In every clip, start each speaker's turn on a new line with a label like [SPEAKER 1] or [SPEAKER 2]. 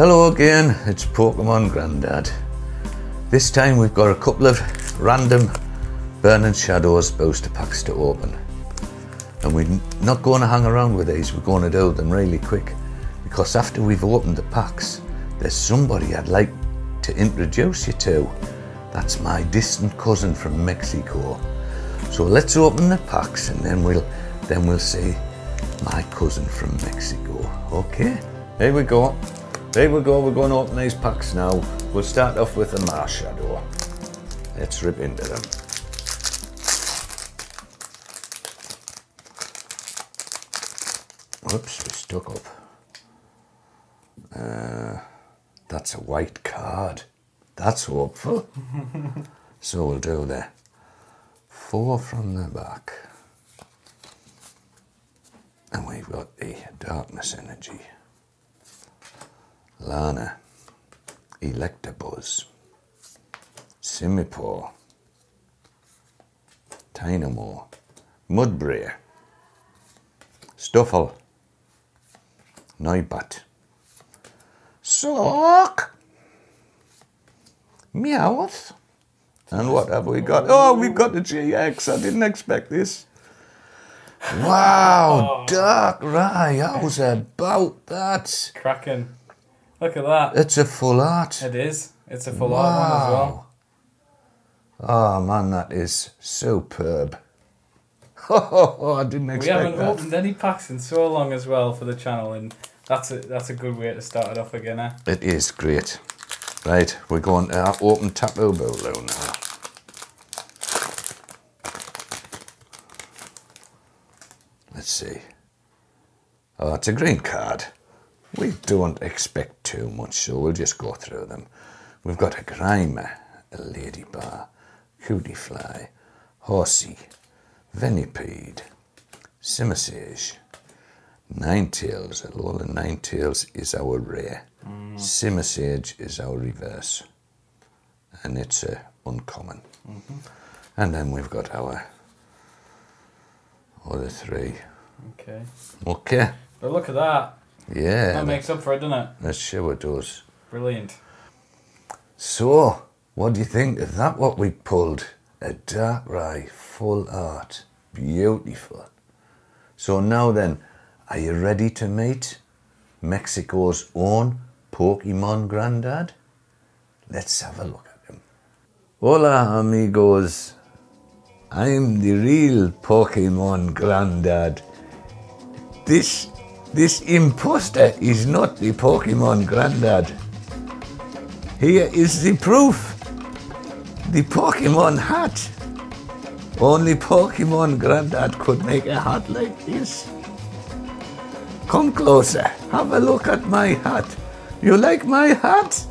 [SPEAKER 1] Hello again, it's Pokemon Grandad. This time we've got a couple of random Burning Shadows booster packs to open. And we're not going to hang around with these, we're going to do them really quick. Because after we've opened the packs, there's somebody I'd like to introduce you to. That's my distant cousin from Mexico. So let's open the packs and then we'll then we'll see my cousin from Mexico. Okay, here we go. There we go, we're going to open these packs now. We'll start off with the Marshadow. Let's rip into them. Whoops, we stuck up. Uh, that's a white card. That's hopeful. so we'll do the four from the back. And we've got the darkness energy. Lana, Electabuzz, Simipour, Tynamo, Mudbray, Stufful, Noibat, Sock, Meowth, and what have we got? Oh, we've got the GX. I didn't expect this. Wow, oh. Darkrai, how's about that?
[SPEAKER 2] Cracking. Look at that.
[SPEAKER 1] It's a full art.
[SPEAKER 2] It is. It's a full art one as well.
[SPEAKER 1] Oh man, that is superb. Oh, I didn't expect that.
[SPEAKER 2] We haven't
[SPEAKER 1] that.
[SPEAKER 2] opened any packs in so long as well for the channel, and that's a that's a good way to start it off again. Eh?
[SPEAKER 1] It is great. Right, we're going to open Tapu Bulu now. Let's see. Oh, it's a green card. We don't expect too much, so we'll just go through them. We've got a Grimer, a Ledyba, Cutie Fly, Horsea, Venipede, Simisage, Ninetales. Alola Ninetales is our rare. Mm. Simisage is our reverse. And it's a uncommon. Mm-hmm. And then we've got our other three.
[SPEAKER 2] Okay.
[SPEAKER 1] Okay.
[SPEAKER 2] But look at that.
[SPEAKER 1] Yeah.
[SPEAKER 2] That makes up for it, doesn't it?
[SPEAKER 1] Show it does.
[SPEAKER 2] Brilliant.
[SPEAKER 1] So, what do you think of that? What we pulled? A Darkrai full art. Beautiful. So now then, are you ready to meet Mexico's own Pokemon Grandad? Let's have a look at him. Hola amigos. I'm the real Pokemon Grandad. This this imposter is not the Pokemon Grandad. Here is the proof. The Pokemon hat. Only Pokemon Grandad could make a hat like this. Come closer. Have a look at my hat. You like my hat?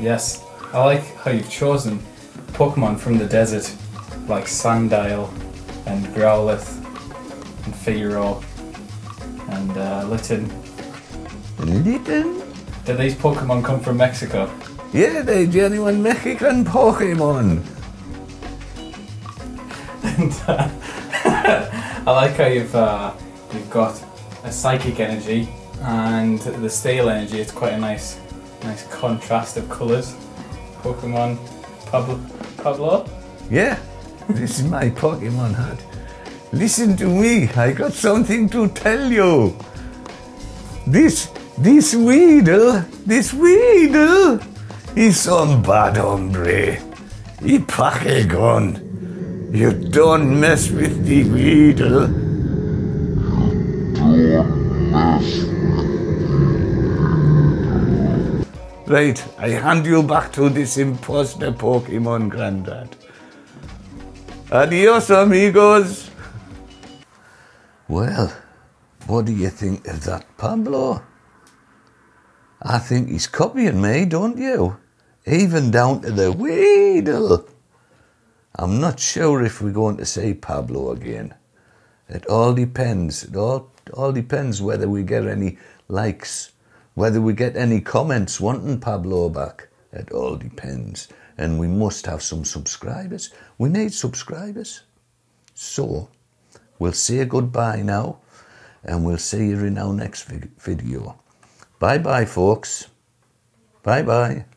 [SPEAKER 2] Yes. I like how you've chosen Pokemon from the desert, like Sandile and Growlithe and Figaro and uh, Litten.
[SPEAKER 1] Little?
[SPEAKER 2] Do these Pokemon come from Mexico?
[SPEAKER 1] Yeah, they genuine Mexican Pokemon.
[SPEAKER 2] I like how you've uh, you've got a psychic energy and the steel energy. It's quite a nice nice contrast of colours. Pokemon Pablo Pablo.
[SPEAKER 1] Yeah, this is my Pokemon hat. Listen to me, I got something to tell you. This, this Weedle, this Weedle, is some bad hombre. He gun. You don't mess with the Weedle. Right, I hand you back to this imposter Pokemon Grandad. Adios, amigos. Well, what do you think of that, Pablo? I think he's copying me, don't you? Even down to the Weedle. I'm not sure if we're going to see Pablo again. It all depends. It all, all depends whether we get any likes, whether we get any comments wanting Pablo back. It all depends. And we must have some subscribers. We need subscribers. So, we'll say goodbye now, and we'll see you in our next video. Bye bye, folks. Bye bye.